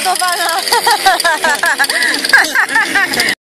多饭啊哈哈哈哈哈哈